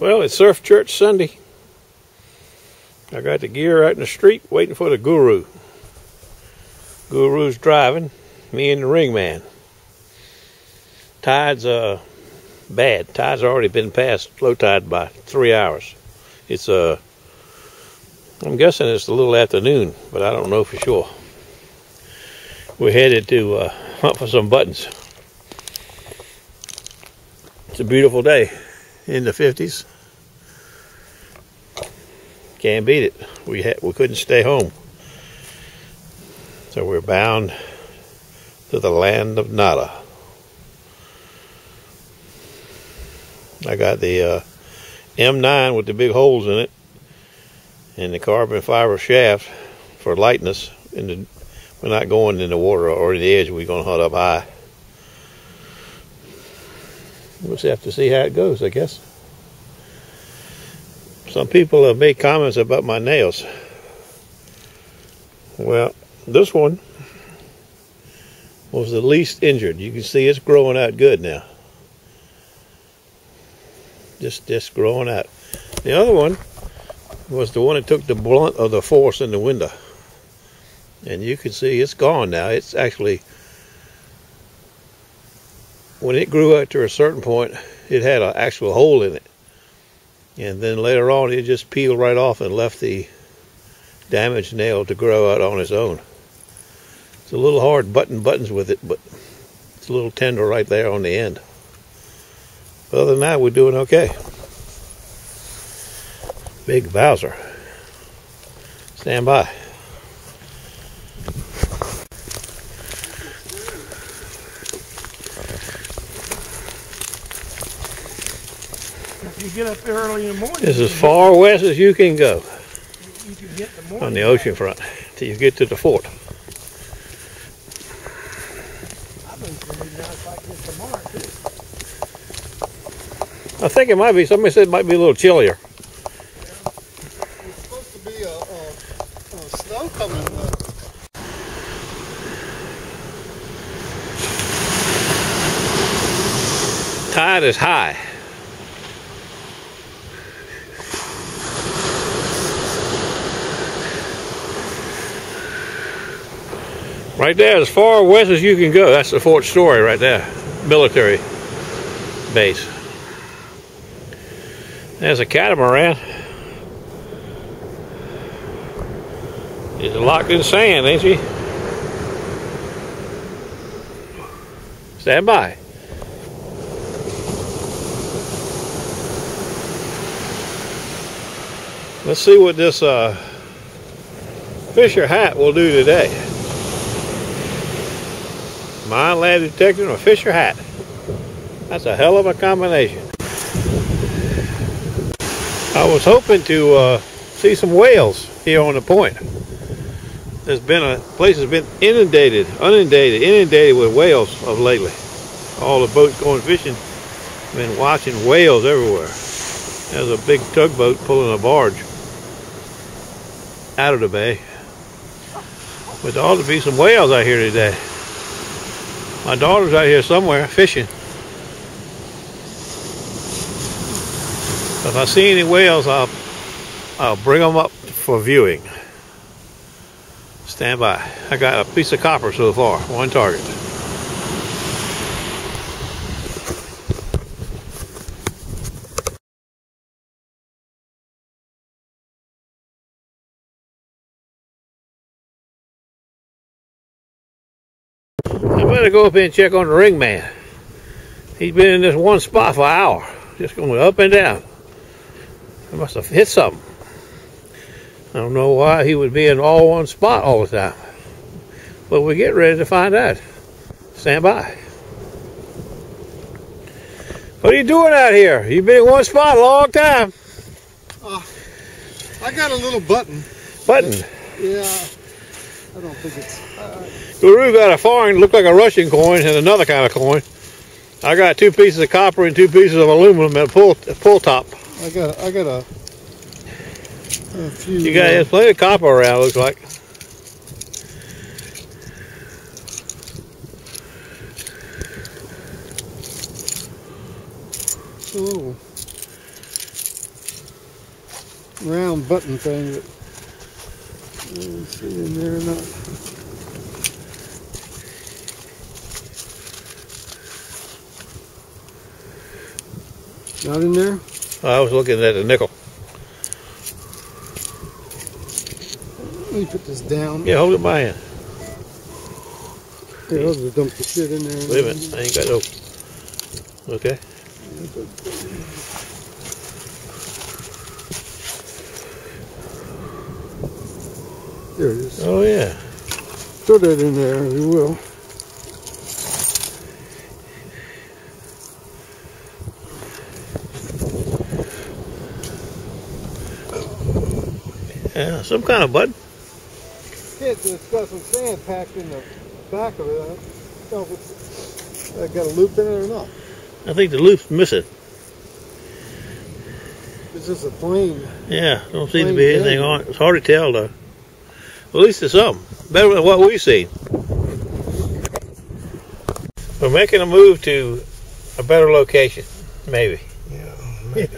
Well, it's Surf Church Sunday. I got the gear out in the street waiting for the guru. Guru's driving, me and the ring man. Tide's uh bad. Tide's already been past low tide by three hours. It's uh I'm guessing it's a little afternoon, but I don't know for sure. We're headed to uh, hunt for some buttons. It's a beautiful day in the 50s. Can't beat it. We had, we couldn't stay home. So we're bound to the land of nada. I got the uh, M9 with the big holes in it and the carbon fiber shaft for lightness. In the, we're not going in the water or in the edge. We're going to hunt up high. We'll just have to see how it goes, I guess. Some people have made comments about my nails. Well, this one was the least injured. You can see it's growing out good now. Just just growing out. The other one was the one that took the blunt of the force in the window. And you can see it's gone now. It's actually when it grew up to a certain point, it had an actual hole in it. And then later on, it just peeled right off and left the damaged nail to grow out on its own. It's a little hard button buttons with it, but it's a little tender right there on the end. Other than that, we're doing okay. Big Bowser. Stand by. You get up early in the morning. This is as far west as you can go You can get the morning. on the ocean front till you get to the fort. I've been swimming nights like this tomorrow too. I think it might be, somebody said it might be a little chillier. It's supposed to be a, a, a snow coming, but Tide is high. Right there, as far west as you can go. That's the Fort Story right there. Military base. There's a catamaran. He's locked in sand, ain't she? Stand by. Let's see what this uh, Fisher hat will do today. Minelab detector and a Fisher hat. That's a hell of a combination. I was hoping to uh, see some whales here on the point. There's been a place has been inundated, inundated, inundated with whales of lately. All the boats going fishing, been watching whales everywhere. There's a big tugboat pulling a barge out of the bay. But there ought to be some whales out here today. My daughter's out here somewhere fishing. If I see any whales, I'll I'll bring them up for viewing. Stand by. I got a piece of copper so far, one target. I better go up and check on the ring man. He's been in this one spot for an hour, just going up and down. I must have hit something. I don't know why he would be in all one spot all the time. But we get ready to find out. Stand by. What are you doing out here? You've been in one spot a long time. Uh, I got a little button. Button. Yeah, I don't think it's. Uh, Guru got a foreign, looked like a Russian coin, and another kind of coin. I got two pieces of copper and two pieces of aluminum and a pull, a pull top. I got. I got a. a few. You got there's plenty of copper around, looks like. a little round button thing. But, let's see in there or not. Not in there? I was looking at the nickel. Let me put this down. Yeah, hold it by hand. Here, I'll just dump the shit in there. Wait a minute. I ain't got no. Okay. There it is. Oh yeah. Throw that in there, if you will. Yeah, some kind of bud. Yeah, it's got some sand packed in the back of it. I don't know if it's uh, got a loop in it or not. I think the loop's missing. It's just a plain. Yeah, don't seem to be anything on it. It's hard to tell though. At least it's something. Better than what we see. We're making a move to a better location, maybe. Yeah, maybe.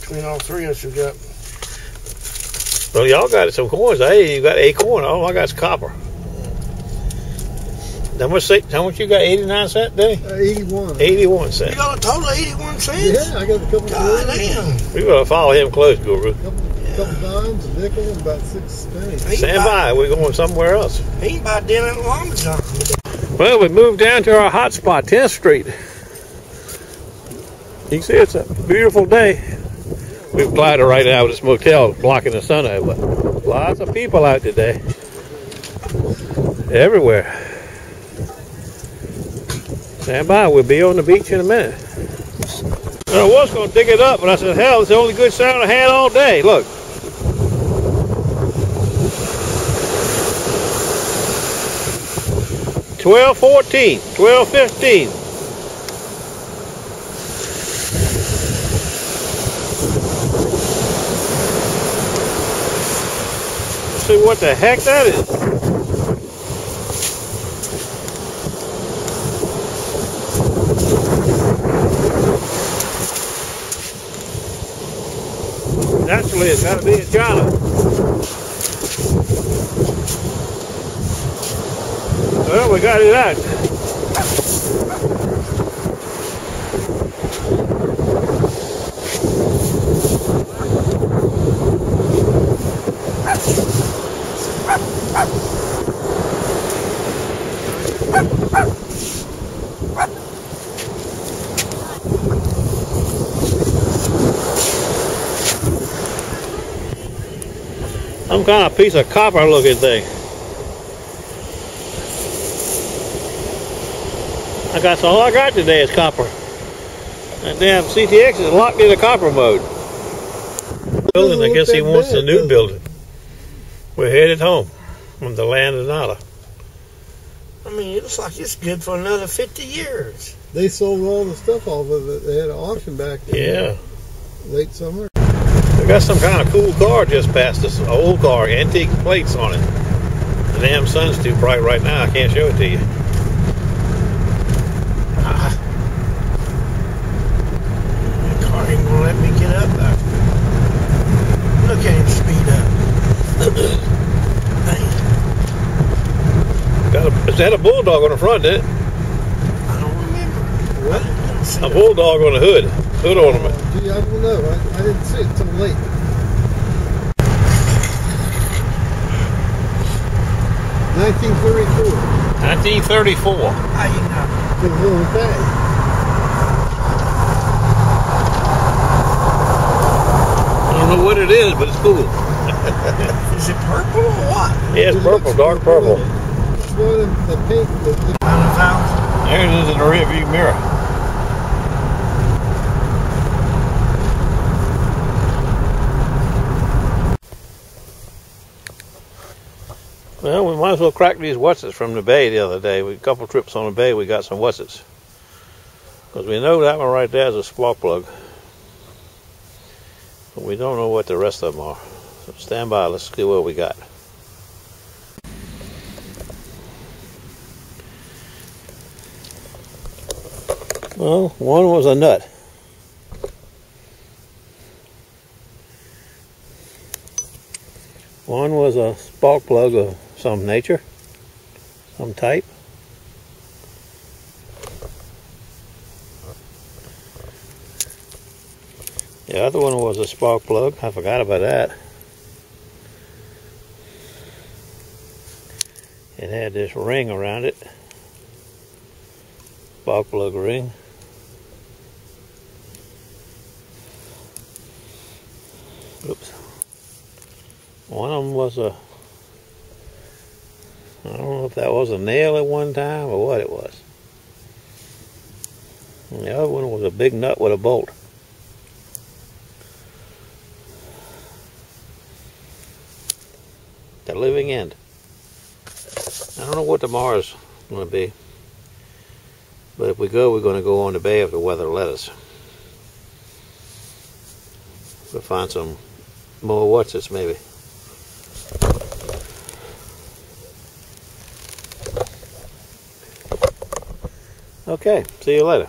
Between all three of us, we got Well, y'all got some coins. Hey, you got a coin. All I got is copper. How much? say- How much you got? Eighty-nine cent, Danny? Uh, 81. Eighty-one You got a total of 81 cents? Yeah, I got a couple God of damn. We gotta follow him close, Guru. Couple, couple dimes, a nickel, and about six pennies. He Stand can by. We're going somewhere else. He can buy dinner at Long John. Well, we moved down to our hot spot, 10th Street. You can see it's a beautiful day. We've glided right out of this motel, blocking the sun out, but lots of people out today. Everywhere. Stand by, we'll be on the beach in a minute. I was going to dig it up, but I said, hell, it's the only good sound I had all day. Look. Twelve fourteen, twelve fifteen. Let's see what the heck that is. Naturally, it's got to be in China. Well, we got it out. Some kind of piece of copper looking thing. I got all I got today is copper. That damn CTX is locked into copper mode. Building, I guess he wants bad, a new building. We're headed home from the land of Nada. I mean, it looks like it's good for another 50 years. They sold all the stuff off of it. They had an auction back in Yeah. late summer. We got some kind of cool car just past us. An old car, antique plates on it. The damn sun's too bright right now. I can't show it to you. The car ain't gonna let me get up there. Look at him speed up. Man, Got a, is a bulldog on the front, didn't it? I don't remember. I A bulldog on the hood. Hood ornament. Gee, I don't know. I, I didn't see it till late. Nineteen thirty-four. 1934. How you know? The little thing. I don't know what it is, but it's cool. Is it purple or what? Yeah, it's purple, dark purple. It's one of the pink. The, the, Nine thousand. There it is in the rear view mirror. Well, we might as well crack these wussets from the bay the other day. We a couple trips on the bay, we got some wussets. Because we know that one right there is a spark plug. But we don't know what the rest of them are. So stand by, let's see what we got. Well, one was a nut. One was a spark plug of some nature, some type. The other one was a spark plug. I forgot about that. It had this ring around it, spark plug ring. One of them was a, I don't know if that was a nail at one time or what it was. And the other one was a big nut with a bolt. The living end. I don't know what tomorrow's going to be. But if we go, we're going to go on the bay if the weather let us. We'll find some more what's maybe. Okay, see you later.